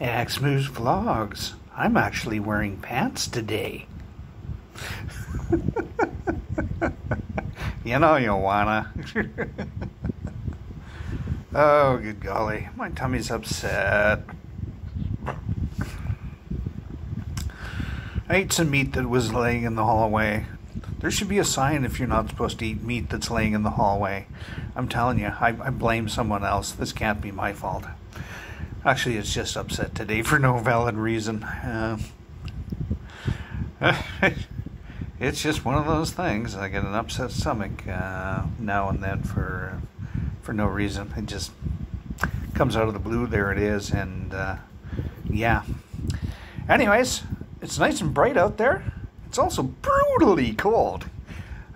Axe Moose Vlogs. I'm actually wearing pants today. you know you wanna. oh, good golly. My tummy's upset. I ate some meat that was laying in the hallway. There should be a sign if you're not supposed to eat meat that's laying in the hallway. I'm telling you, I, I blame someone else. This can't be my fault. Actually, it's just upset today for no valid reason. Uh, it's just one of those things. I get an upset stomach uh, now and then for for no reason. It just comes out of the blue. There it is, and uh, yeah. Anyways, it's nice and bright out there. It's also brutally cold.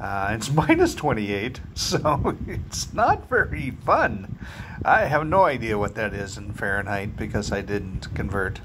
Uh, it's minus 28, so it's not very fun. I have no idea what that is in Fahrenheit because I didn't convert.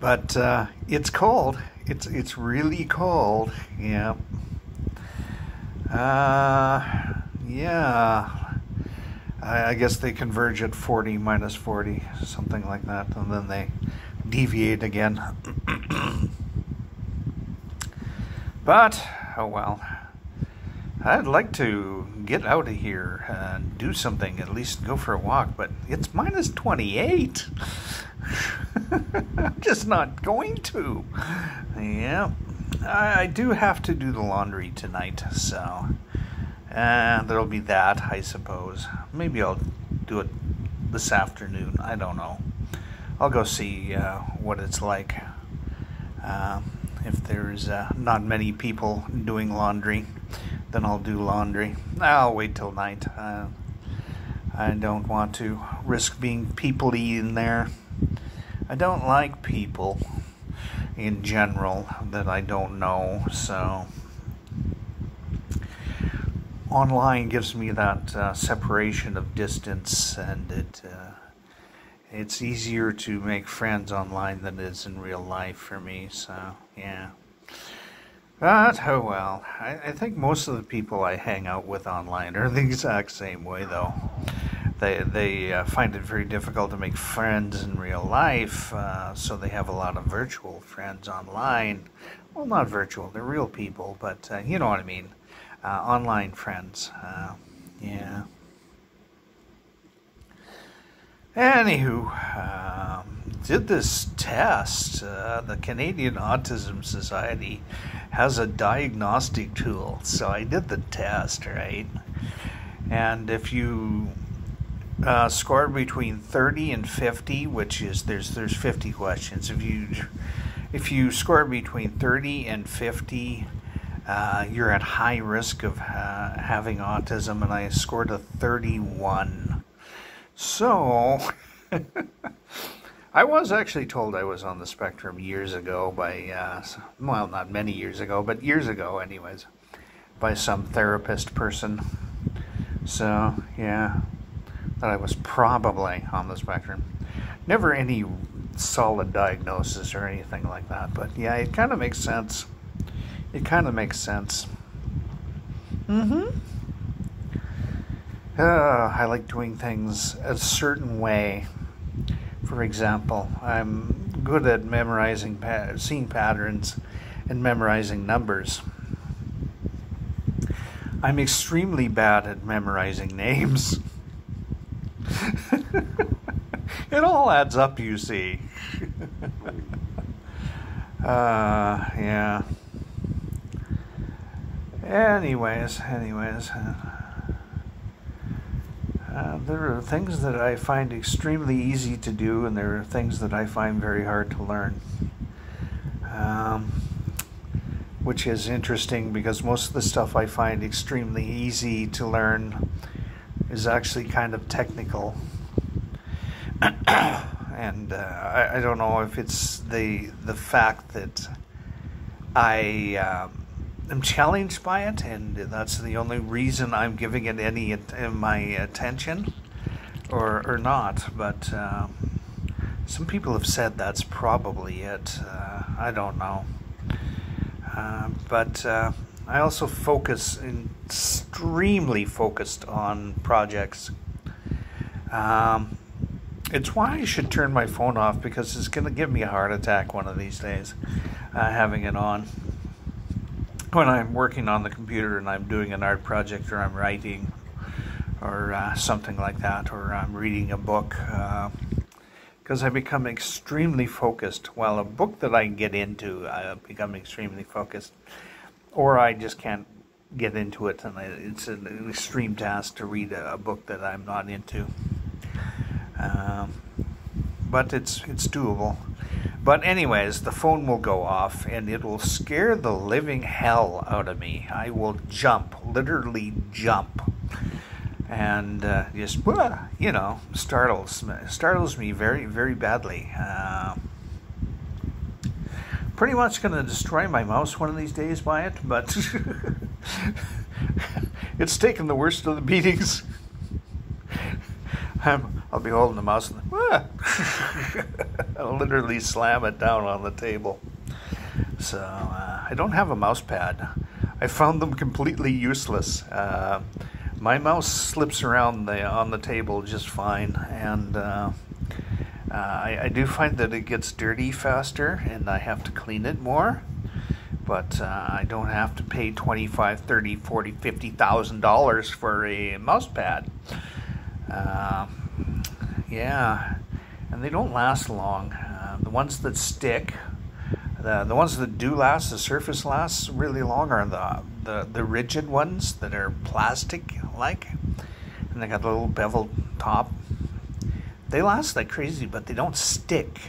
But uh, it's cold. It's it's really cold. Yeah. Uh, yeah. I, I guess they converge at 40 minus 40, something like that, and then they deviate again. But, oh well. I'd like to get out of here and do something, at least go for a walk, but it's minus 28. I'm just not going to. Yeah. I, I, do have to do the laundry tonight, so. And there'll be that, I suppose. Maybe I'll do it this afternoon. I don't know. I'll go see uh, what it's like. Um, if there's uh, not many people doing laundry, then I'll do laundry. I'll wait till night. Uh, I don't want to risk being peoply in there. I don't like people in general that I don't know, so online gives me that uh, separation of distance and it uh, it's easier to make friends online than it is in real life for me, so yeah. But, oh well. I, I think most of the people I hang out with online are the exact same way, though. They, they uh, find it very difficult to make friends in real life, uh, so they have a lot of virtual friends online. Well, not virtual, they're real people, but uh, you know what I mean. Uh, online friends. Uh, yeah. Anywho, um, did this test. Uh, the Canadian Autism Society has a diagnostic tool, so I did the test, right? And if you uh, score between 30 and 50, which is there's there's 50 questions. If you if you score between 30 and 50, uh, you're at high risk of uh, having autism, and I scored a 31. So, I was actually told I was on the spectrum years ago by, uh, well, not many years ago, but years ago, anyways, by some therapist person. So, yeah, that I was probably on the spectrum. Never any solid diagnosis or anything like that, but yeah, it kind of makes sense. It kind of makes sense. Mm hmm. Uh, I like doing things a certain way. For example, I'm good at memorizing pa- scene patterns and memorizing numbers. I'm extremely bad at memorizing names. it all adds up, you see. uh, yeah. Anyways, anyways. Uh, there are things that I find extremely easy to do, and there are things that I find very hard to learn. Um, which is interesting because most of the stuff I find extremely easy to learn is actually kind of technical. and uh, I, I, don't know if it's the the fact that I um, am challenged by it, and that's the only reason I'm giving it any my attention, or or not. But um, some people have said that's probably it. Uh, I don't know. Uh, but uh, I also focus extremely focused on projects. Um, it's why I should turn my phone off because it's going to give me a heart attack one of these days, uh, having it on. When I'm working on the computer and I'm doing an art project or I'm writing or uh, something like that, or I'm reading a book, because uh, I become extremely focused. Well, a book that I get into, I become extremely focused, or I just can't get into it, and it's an extreme task to read a, book that I'm not into. Um, but it's it's doable. But anyways, the phone will go off and it will scare the living hell out of me. I will jump, literally jump, and uh, just you know startles startles me very very badly. Uh, pretty much going to destroy my mouse one of these days by it, but it's taken the worst of the beatings. i will be holding the mouse and Literally slam it down on the table. So uh, I don't have a mouse pad. I found them completely useless. Uh, my mouse slips around the on the table just fine, and uh, uh, I, I, do find that it gets dirty faster, and I have to clean it more. But uh, I don't have to pay 25, 30, 40, 50,000 dollars for a mouse pad. Uh, yeah, and they don't last long. Uh, the ones that stick, the, the ones that do last, the surface lasts really long are the, the, the rigid ones that are plastic like. And they got a little bevel top. They last like crazy, but they don't stick.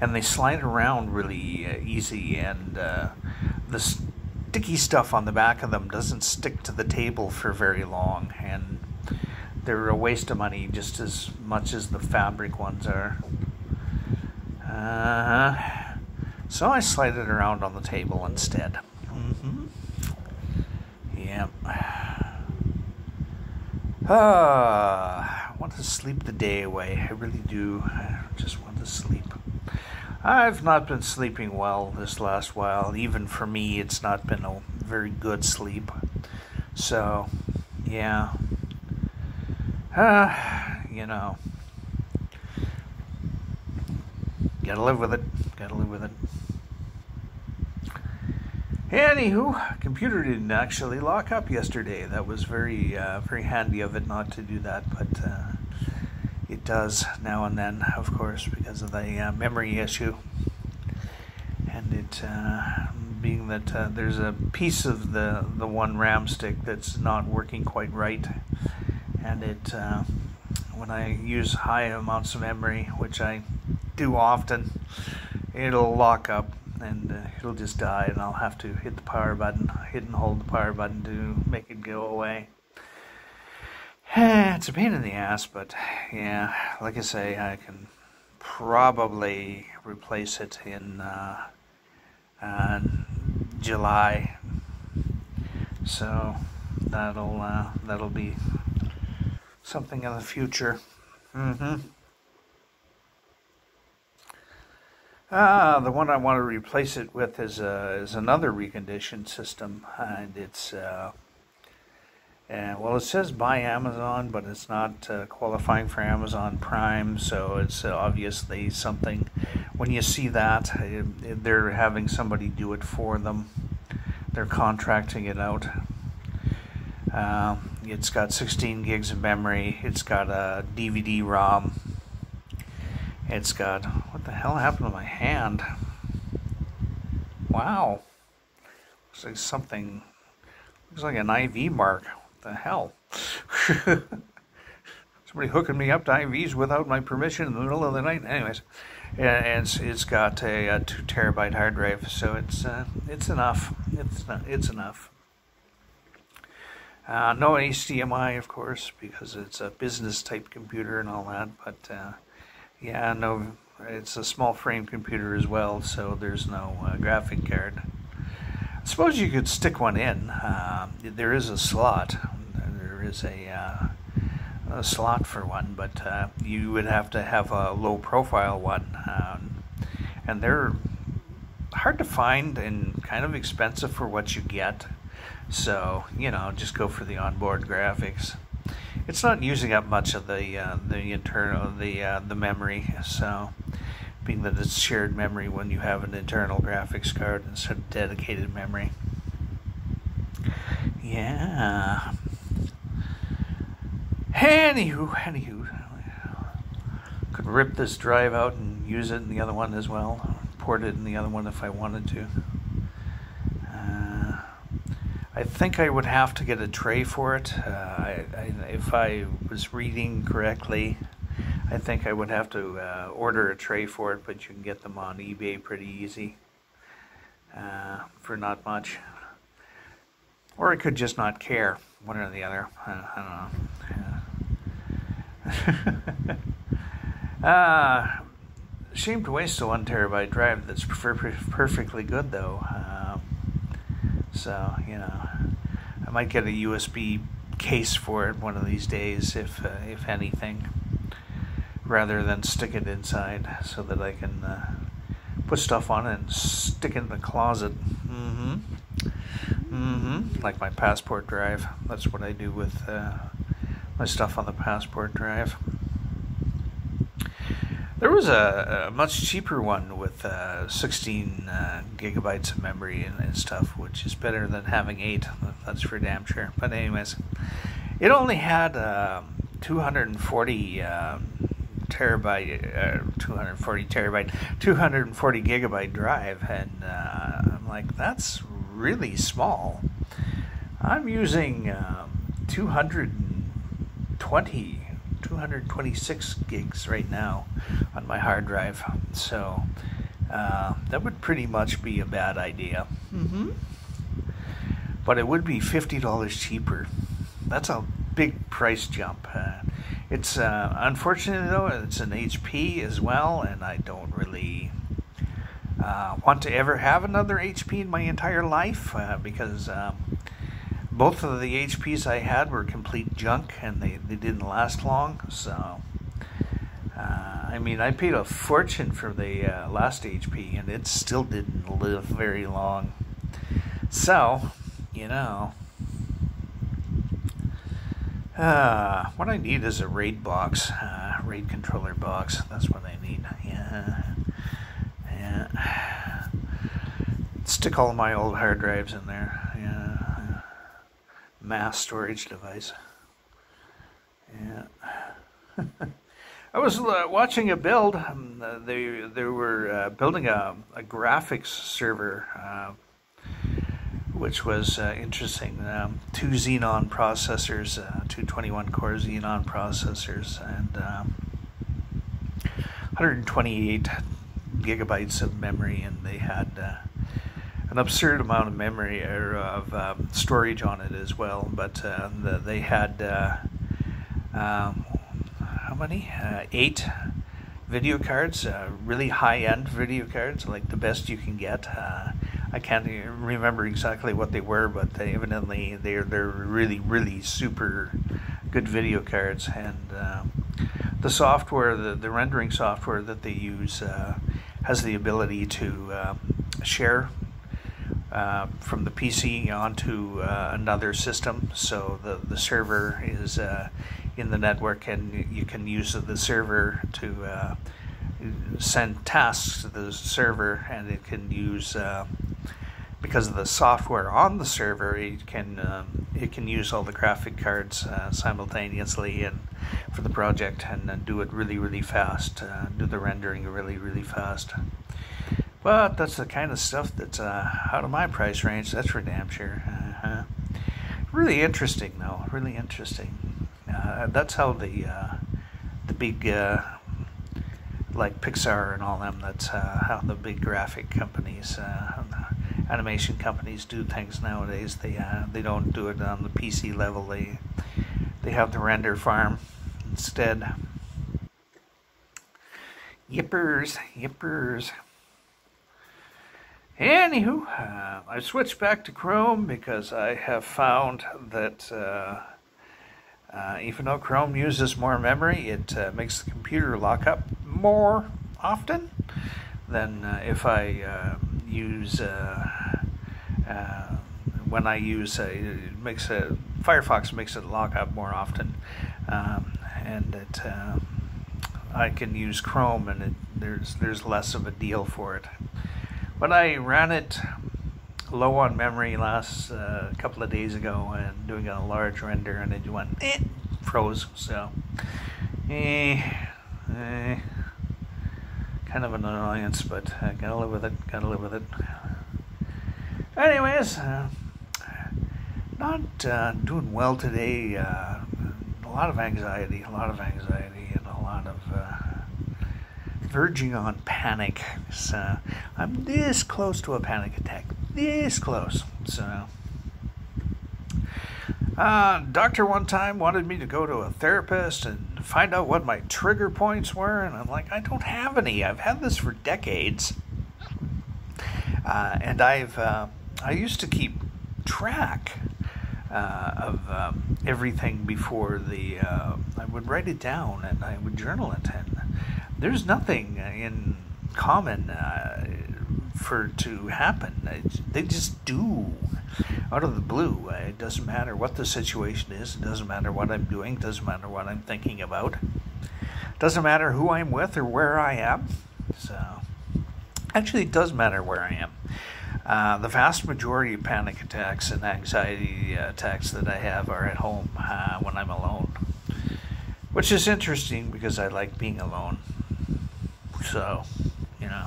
And they slide around really uh, easy, and uh, the sticky stuff on the back of them doesn't stick to the table for very long. And they're a waste of money just as much as the fabric ones are. Uh, so I slide it around on the table instead. Mm-hmm. Yep. Ah, I want to sleep the day away. I really do. I just want to sleep. I've not been sleeping well this last while. Even for me, it's not been a very good sleep. So, yeah. Uh, you know, gotta live with it. Gotta live with it. Anywho, computer didn't actually lock up yesterday. That was very, uh, very handy of it not to do that, but uh, it does now and then, of course, because of the uh, memory issue. And it uh, being that uh, there's a piece of the the one RAM stick that's not working quite right and it uh, when I use high amounts of memory, which I do often, it'll lock up and uh, it'll just die, and I'll have to hit the power button, hit and hold the power button to make it go away. it's a pain in the ass, but yeah, like I say, I can probably replace it in uh, uh, July, so that'll uh, that'll be something in the future. Mm-hmm. Ah, the one I want to replace it with is uh, is another reconditioned system, and it's uh, and well, it says by Amazon, but it's not uh, qualifying for Amazon Prime, so it's obviously something. When you see that, they're having somebody do it for them. They're contracting it out. Um, it's got 16 gigs of memory. It's got a DVD ROM. It's got what the hell happened to my hand? Wow, looks like something. Looks like an IV mark. What the hell? Somebody hooking me up to IVs without my permission in the middle of the night. Anyways, and it's, it's got a, a two terabyte hard drive, so it's uh, it's enough. It's it's enough. Uh, no HDMI, of course, because it's a business type computer and all that. But uh, yeah, no, it's a small frame computer as well, so there's no uh, graphic card. I suppose you could stick one in. Uh, there is a slot. There is a, uh, a slot for one, but uh, you would have to have a low profile one. Um, and they're hard to find and kind of expensive for what you get. So, you know, just go for the onboard graphics. it's not using up much of the uh, the internal the uh, the memory. So, being that it's shared memory when you have an internal graphics card instead of dedicated memory. Yeah. Anywho, anywho, could rip this drive out and use it in the other one as well. Port it in the other one if I wanted to. Uh, I think I would have to get a tray for it. Uh, I, I, if I was reading correctly, I think I would have to uh, order a tray for it, but you can get them on eBay pretty easy uh, for not much. Or I could just not care, one or the other. I, don't know. uh, shame to waste a one terabyte drive that's per- per- perfectly good though. So you know, I might get a USB case for it one of these days, if uh, if anything, rather than stick it inside, so that I can uh, put stuff on it and stick it in the closet. Mm-hmm. Mm-hmm. Like my passport drive. That's what I do with uh, my stuff on the passport drive. There was a, a much cheaper one with uh, 16 uh, gigabytes of memory and, and, stuff, which is better than having 8. That's for damn sure. But, anyways, it only had um, 240 um, terabyte, uh, 240 terabyte, 240 gigabyte drive, and uh, I'm like, that's really small. I'm using um, 220 226 gigs right now on my hard drive. So uh, that would pretty much be a bad idea. Mm-hmm. But it would be $50 cheaper. That's a big price jump. Uh, it's uh, unfortunately though it's an HP as well, and I don't really uh, want to ever have another HP in my entire life uh, because um, both of the HPs I had were complete junk and they, they didn't last long. So, uh, I mean, I paid a fortune for the uh, last HP and it still didn't live very long. So, you know, uh, what I need is a RAID box, uh, RAID controller box. That's what I need. Yeah. Yeah. Stick all my old hard drives in there mass storage device. Yeah. I was uh, watching a build. Um, uh, they they were uh, building a, a graphics server, uh, which was uh, interesting. Um, two Xeon processors, two 21 core Xeon processors, and um, 128 gigabytes of memory, and they had an absurd amount of memory or of um, storage on it as well. But uh, the, they had uh, um, how many? Uh, eight video cards, uh, really high-end video cards, like the best you can get. Uh, I can't remember exactly what they were, but they evidently they're they're really really super good video cards, and um, the software, the, the rendering software that they use, uh, has the ability to um, share uh, from the PC onto uh, another system. So the, the server is uh, in the network, and you can use the server to uh, send tasks to the server, and it can use uh, because of the software on the server, it can um, it can use all the graphic cards simultaneously and for the project, and do it really really fast, do the rendering really really fast. But that's the kind of stuff that's uh, out of my price range. That's for damn sure. Uh-huh. Really interesting, though. Really interesting. Uh, that's how the uh, the big uh, like Pixar and all them. That's uh, how the big graphic companies, uh, animation companies, do things nowadays. They they don't do it on the PC level. They they have the render farm instead. Yippers, yippers. Anywho, uh, I switched back to Chrome because I have found that uh, uh, even though Chrome uses more memory, it uh, makes the computer lock up more often than uh, if I um, use uh, when I use it makes a Firefox makes it lock up more often um, and it uh, I can use Chrome, and it, there's there's less of a deal for it. But I ran it low on memory last uh, couple of days ago and doing a large render, and it went eh, froze. So, eh, eh, kind of an annoyance, but I gotta live with it. Gotta live with it. Anyways, uh, not uh, doing well today. Uh, a lot of anxiety, a lot of anxiety, and a lot of uh, verging on panic. So I'm this close to a panic attack. This close. So. Uh, doctor one time wanted me to go to a therapist and find out what my trigger points were, and I'm like, I don't have any. I've had this for decades, uh, and I've uh, I used to keep track uh, of um, everything before the. Uh, I would write it down and I would journal it, and there's nothing in common uh, for to happen. They just do out of the blue. It doesn't matter what the situation is. It doesn't matter what I'm doing. It doesn't matter what I'm thinking about. It doesn't matter who I'm with or where I am. So, actually, it does matter where I am. Uh, the vast majority of panic attacks and anxiety attacks that I have are at home uh, when I'm alone, which is interesting because I like being alone. So, you know,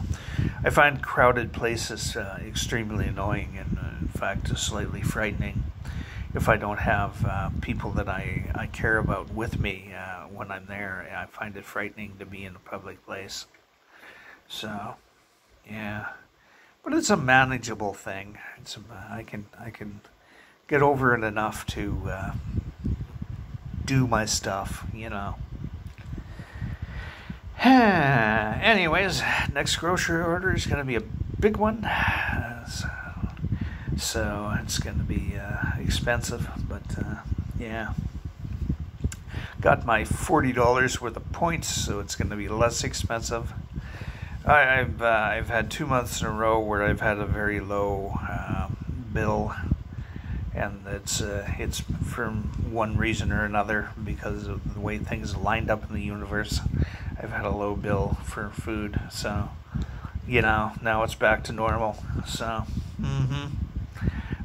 I find crowded places uh, extremely annoying and, uh, in fact, slightly frightening if I don't have uh, people that I, I care about with me when I'm there. I find it frightening to be in a public place. So, yeah but it's a manageable thing. It's a, I can I can get over it enough to uh, do my stuff, you know. Anyways, next grocery order is going to be a big one, so it's going to be uh, expensive, but uh, yeah. Got my forty dollars worth of points, so it's going to be less expensive. I, have uh, I've had two months in a row where I've had a very low um, bill, and it's uh, it's from one reason or another because of the way things lined up in the universe. I've had a low bill for food, so you know now it's back to normal. So, mm-hmm.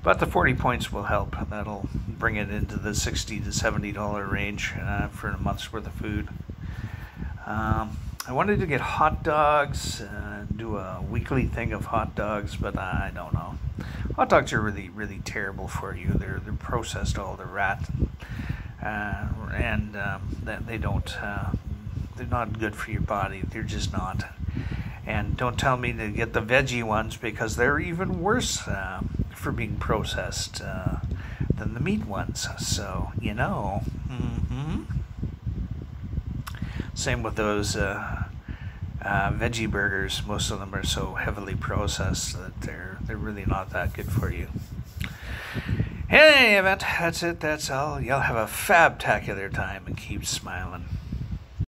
but the forty points will help. That'll bring it into the sixty to seventy dollar range uh, for a month's worth of food. Um, I wanted to get hot dogs, and do a weekly thing of hot dogs, but I don't know. Hot dogs are really, really terrible for you. They're they're processed all the rat, uh, and um, they don't. Uh, they're not good for your body. They're just not. And don't tell me to get the veggie ones because they're even worse uh, for being processed uh, than the meat ones. So you know. Mm-hmm. Same with those uh, uh, veggie burgers. Most of them are so heavily processed that they're they're really not that good for you. Any event, that's it. That's all. Y'all have a fabtacular time and keep smiling.